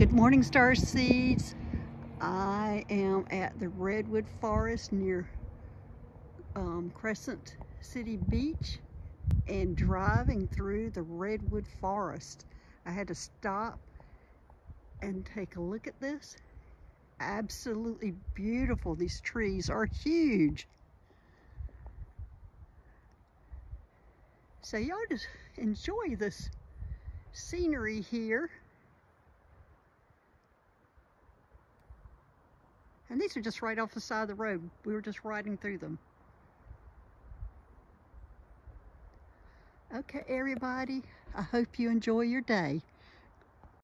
Good morning, Starseeds. I am at the Redwood Forest near um, Crescent City Beach and driving through the Redwood Forest. I had to stop and take a look at this. Absolutely beautiful. These trees are huge. So y'all just enjoy this scenery here. And these are just right off the side of the road. We were just riding through them. Okay, everybody, I hope you enjoy your day.